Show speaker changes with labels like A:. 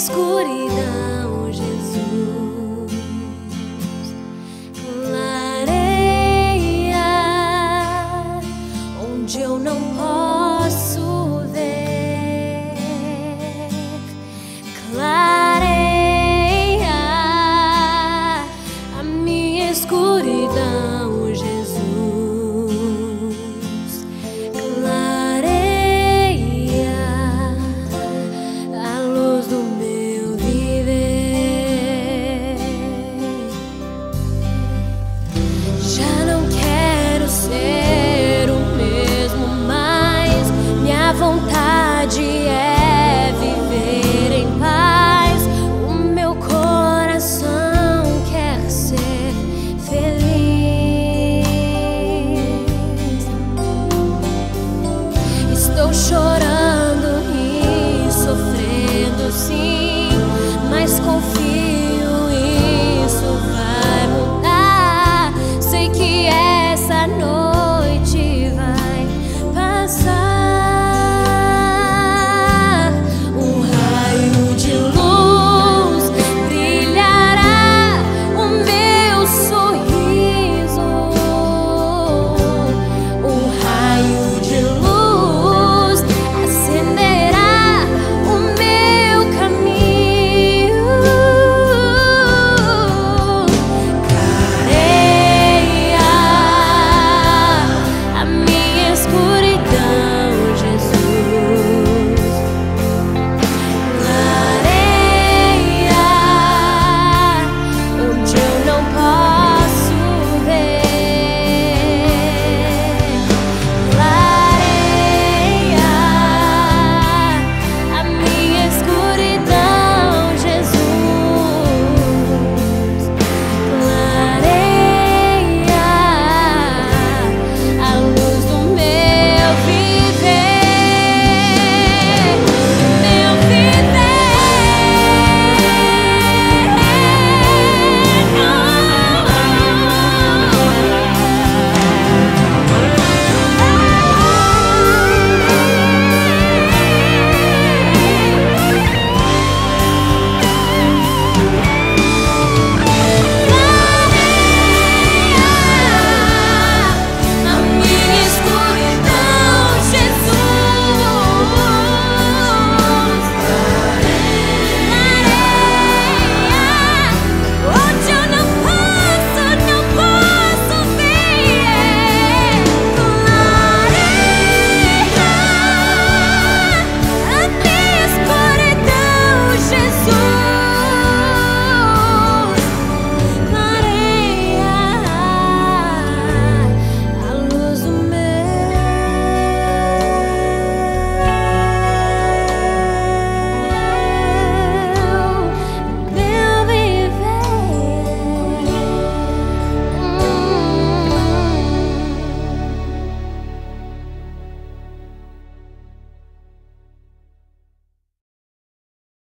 A: escuridão, Jesus, clareia onde eu não posso ver, clareia a minha escuridão. show.